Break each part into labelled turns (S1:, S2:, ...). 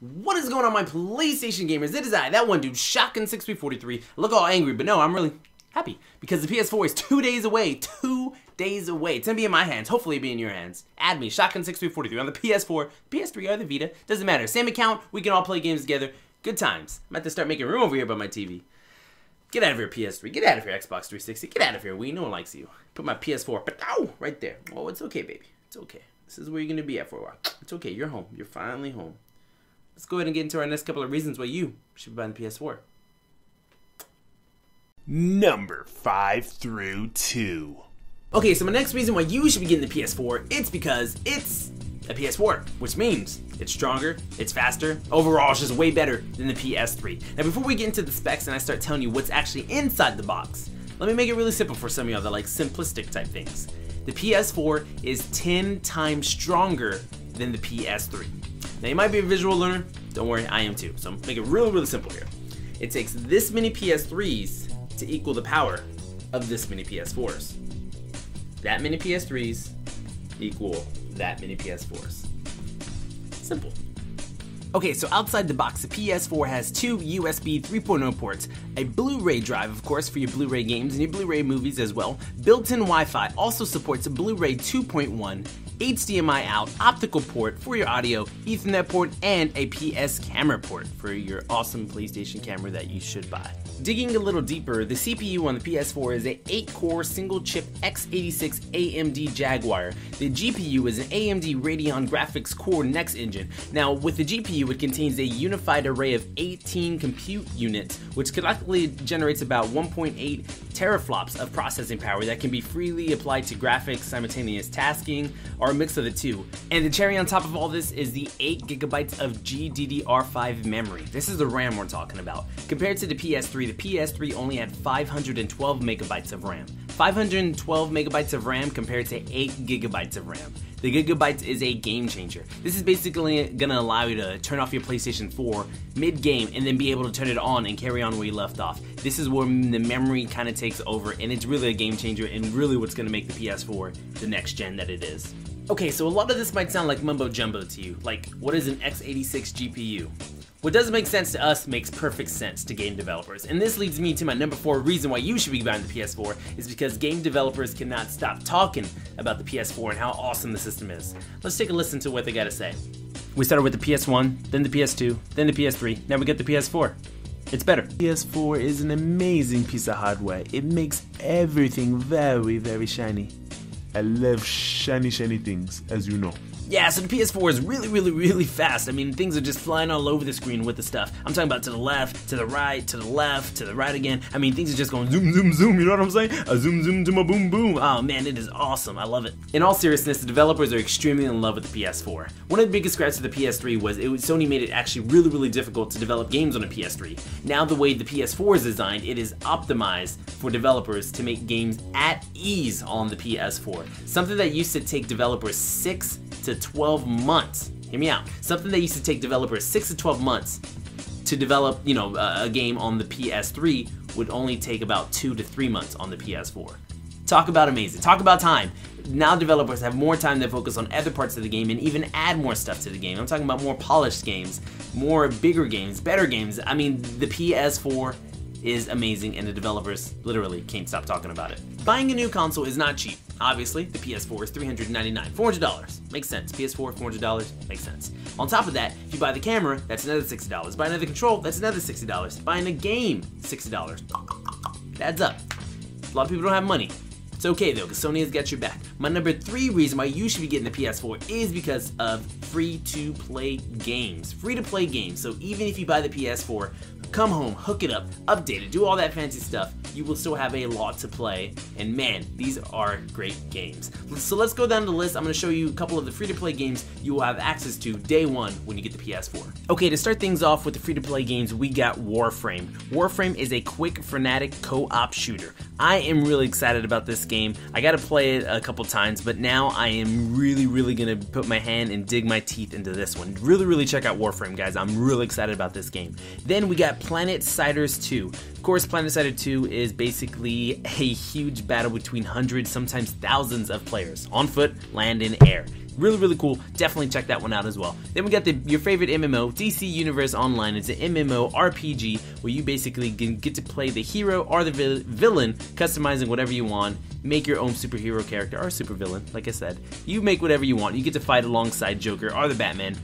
S1: What is going on, my PlayStation gamers? It is I, that one dude, Shotgun6343. Look all angry, but no, I'm really happy because the PS4 is two days away. Two days away. It's gonna be in my hands. Hopefully, it'll be in your hands. Add me, Shotgun6343 on the PS4, PS3, or the Vita. Doesn't matter. Same account. We can all play games together. Good times. I'm about to start making room over here by my TV. Get out of here, PS3. Get out of here, Xbox 360. Get out of here, Wii. No one likes you. Put my PS4, but ow, right there. Oh, it's okay, baby. It's okay. This is where you're gonna be at for a while. It's okay. You're home. You're finally home. Let's go ahead and get into our next couple of reasons why you should be buying the PS4.
S2: Number 5 through 2.
S1: Okay, so my next reason why you should be getting the PS4, it's because it's a PS4, which means it's stronger, it's faster, overall it's just way better than the PS3. Now before we get into the specs and I start telling you what's actually inside the box, let me make it really simple for some of y'all that like simplistic type things. The PS4 is 10 times stronger than the PS3. Now you might be a visual learner, don't worry, I am too. So I'm make it really, really simple here. It takes this many PS3s to equal the power of this many PS4s. That many PS3s equal that many PS4s. Simple. Okay, so outside the box, the PS4 has two USB 3.0 ports, a Blu-ray drive, of course, for your Blu-ray games and your Blu-ray movies as well. Built-in Wi-Fi also supports a Bluetooth 2.1, HDMI out, optical port for your audio, Ethernet port, and a PS camera port for your awesome PlayStation camera that you should buy. Digging a little deeper, the CPU on the PS4 is a 8-core single-chip x86 AMD Jaguar. The GPU is an AMD Radeon Graphics Core Next engine. Now, with the GPU, it contains a unified array of 18 compute units, which collectively generates about 1.8 teraflops of processing power that can be freely applied to graphics, simultaneous tasking, or a mix of the two. And the cherry on top of all this is the 8 gigabytes of GDDR5 memory. This is the RAM we're talking about. Compared to the PS3, the PS3 only had 512 megabytes of RAM. 512 megabytes of RAM compared to 8 gigabytes of RAM. The gigabytes is a game changer. This is basically gonna allow you to turn off your PlayStation 4 mid game and then be able to turn it on and carry on where you left off. This is where the memory kind of takes over and it's really a game changer and really what's gonna make the PS4 the next gen that it is. Okay, so a lot of this might sound like mumbo jumbo to you. Like, what is an x86 GPU? What doesn't make sense to us makes perfect sense to game developers. And this leads me to my number four reason why you should be buying the PS4 is because game developers cannot stop talking about the PS4 and how awesome the system is. Let's take a listen to what they gotta say. We started with the PS1, then the PS2, then the PS3, now we get the PS4. It's better.
S2: PS4 is an amazing piece of hardware. It makes everything very, very shiny. I love shiny, shiny things, as you know.
S1: Yeah, so the PS4 is really, really, really fast. I mean, things are just flying all over the screen with the stuff. I'm talking about to the left, to the right, to the left, to the right again. I mean, things are just going zoom, zoom, zoom. You know what I'm saying? A zoom, zoom, zoom, a boom, boom. Oh man, it is awesome. I love it. In all seriousness, the developers are extremely in love with the PS4. One of the biggest gripes of the PS3 was it was Sony made it actually really, really difficult to develop games on a PS3. Now, the way the PS4 is designed, it is optimized for developers to make games at ease on the PS4. Something that used to take developers six to 12 months. Hear me out. Something that used to take developers 6 to 12 months to develop, you know, a, game on the PS3 would only take about 2 to 3 months on the PS4. Talk about amazing. Talk about time. Now developers have more time to focus on other parts of the game and even add more stuff to the game. I'm talking about more polished games, more bigger games, better games. I mean, the PS4 is amazing and the developers literally can't stop talking about it. Buying a new console is not cheap. Obviously, the PS4 is 399, $400. Makes sense. PS4, $400, makes sense. On top of that, if you buy the camera, that's another $60. Buy another control, that's another $60. Buying a game, $60. Adds up. A lot of people don't have money. It's okay though, because Sony has got your back. My number three reason why you should be getting the PS4 is because of free to play games. Free to play games. So even if you buy the PS4, come home, hook it up, update it, do all that fancy stuff, you will still have a lot to play. And man, these are great games. So let's go down the list. I'm going to show you a couple of the free-to-play games you will have access to day one when you get the PS4. Okay, to start things off with the free-to-play games, we got Warframe. Warframe is a quick, frenetic co-op shooter. I am really excited about this game. I got to play it a couple times, but now I am really, really going to put my hand and dig my teeth into this one. Really, really check out Warframe, guys. I'm really excited about this game. Then we got PlanetSiders 2. Of course, PlanetSiders 2 is basically a huge battle between hundreds, sometimes thousands of players on foot, land, and air. Really, really cool. Definitely check that one out as well. Then we got the your favorite MMO, DC Universe Online. It's an MMO RPG where you basically can get to play the hero or the vil- villain, customizing whatever you want. Make your own superhero character or supervillain, like I said. You make whatever you want. You get to fight alongside Joker or the Batman.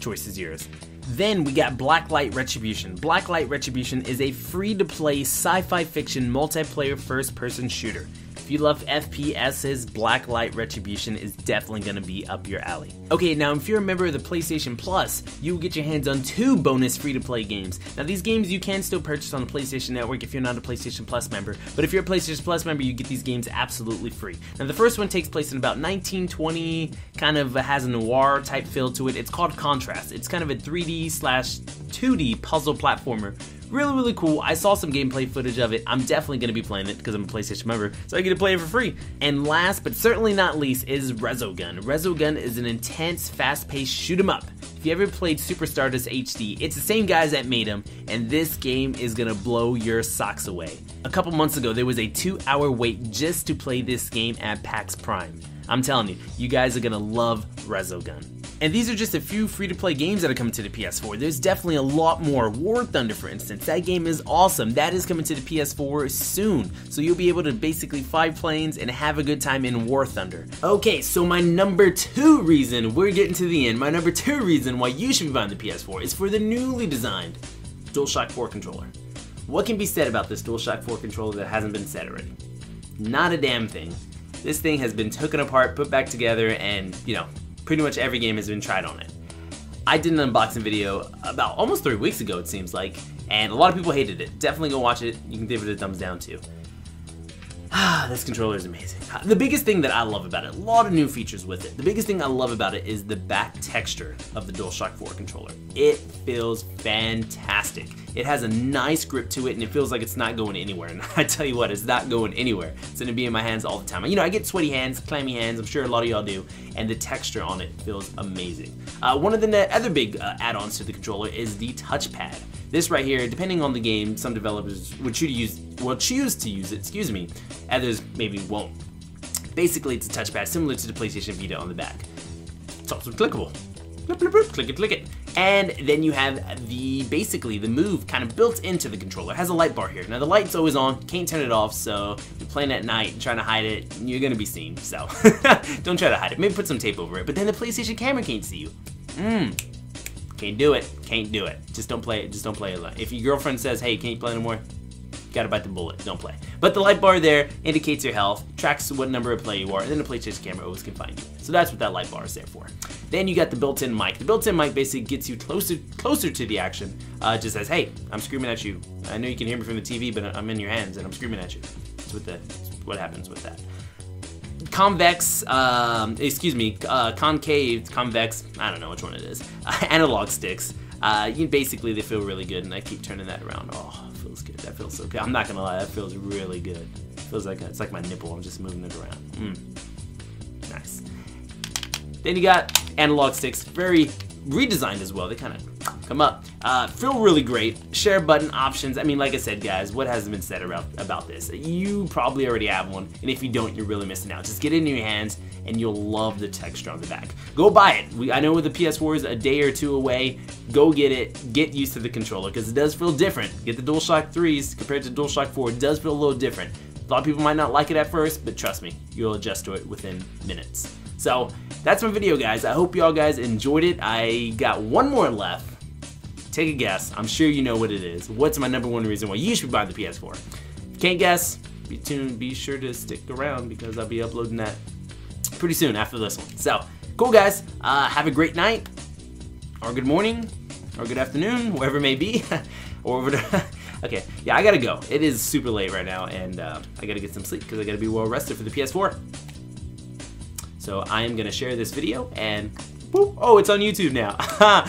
S1: Choice is yours. Then we got Blacklight Retribution. Blacklight Retribution is a free to play sci fi fiction multiplayer first person shooter. If you love FPSs, Blacklight Retribution is definitely going to be up your alley. Okay, now if you're a member of the PlayStation Plus, you will get your hands on two bonus free to play games. Now, these games you can still purchase on the PlayStation Network if you're not a PlayStation Plus member, but if you're a PlayStation Plus member, you get these games absolutely free. Now, the first one takes place in about 1920, kind of has a noir type feel to it. It's called Contrast. It's kind of a 3D slash 2D puzzle platformer Really, really cool. I saw some gameplay footage of it. I'm definitely going to be playing it because I'm a PlayStation member, so I get to play it for free. And last but certainly not least is Resogun. Resogun is an intense, fast paced shoot 'em up. If you ever played Super Stardust HD, it's the same guys that made them, and this game is gonna blow your socks away. A couple months ago, there was a two hour wait just to play this game at PAX Prime. I'm telling you, you guys are gonna love Resogun. And these are just a few free to play games that are coming to the PS4. There's definitely a lot more. War Thunder, for instance, that game is awesome. That is coming to the PS4 soon. So you'll be able to basically fly planes and have a good time in War Thunder. Okay, so my number two reason, we're getting to the end, my number two reason why you should be buying the PS4 is for the newly designed DualShock 4 controller. What can be said about this DualShock 4 controller that hasn't been said already? Not a damn thing. This thing has been taken apart, put back together, and, you know, pretty much every game has been tried on it. I did an unboxing video about almost three weeks ago, it seems like, and a lot of people hated it. Definitely go watch it. You can give it a thumbs down too. Ah, this controller is amazing. The biggest thing that I love about it, a lot of new features with it. The biggest thing I love about it is the back texture of the DualShock 4 controller. It feels fantastic. It has a nice grip to it and it feels like it's not going anywhere. And I tell you what, it's not going anywhere. It's gonna be in my hands all the time. You know, I get sweaty hands, clammy hands, I'm sure a lot of y'all do, and the texture on it feels amazing. Uh, one of the other big uh, add-ons to the controller is the touchpad. This right here, depending on the game, some developers would choose to use, will choose to use it, excuse me, others maybe won't. Basically, it's a touchpad similar to the PlayStation Vita on the back. It's also clickable. Click it, click it. And then you have the, basically, the move kind of built into the controller. It has a light bar here. Now the light's always on, can't turn it off, so you're playing at night and trying to hide it, you're gonna be seen, so don't try to hide it. Maybe put some tape over it, but then the PlayStation camera can't see you. Mmm. Can't do it, can't do it. Just don't play it, just don't play it. If your girlfriend says, hey, can't you play anymore? gotta bite the bullet, don't play. But the light bar there indicates your health, tracks what number of play you are, and then the PlayStation camera always can find you. So that's what that light bar is there for. Then you got the built-in mic. The built-in mic basically gets you closer closer to the action. Uh, just says, hey, I'm screaming at you. I know you can hear me from the TV, but I'm in your hands and I'm screaming at you. That's what, the, what happens with that convex, um, excuse me, uh, concave, convex, I don't know which one it is, analog sticks. Uh, you basically, they feel really good, and I keep turning that around. Oh, feels good. That feels so good. I'm not gonna lie, that feels really good. Feels like a, it's like my nipple. I'm just moving it around. Mm. Nice. Then you got analog sticks, very redesigned as well. They kind of come up. Uh, feel really great. Share button options. I mean, like I said, guys, what hasn't been said about, about this? You probably already have one, and if you don't, you're really missing out. Just get it in your hands, and you'll love the texture on the back. Go buy it. We, I know with the PS4 is a day or two away. Go get it. Get used to the controller, because it does feel different. Get the DualShock 3s compared to DualShock 4. It does feel a little different. A lot of people might not like it at first, but trust me, you'll adjust to it within minutes. So that's my video, guys. I hope y'all guys enjoyed it. I got one more left. Take a guess. I'm sure you know what it is. What's my number one reason why you should buy the PS4? can't guess, be tuned. Be sure to stick around because I'll be uploading that pretty soon after this one. So, cool, guys. Uh, have a great night, or good morning, or good afternoon, wherever it may be, or okay, yeah, I gotta go. It is super late right now, and uh, I gotta get some sleep because I gotta be well rested for the PS4. So I am to share this video and, whoop, oh, it's on YouTube now.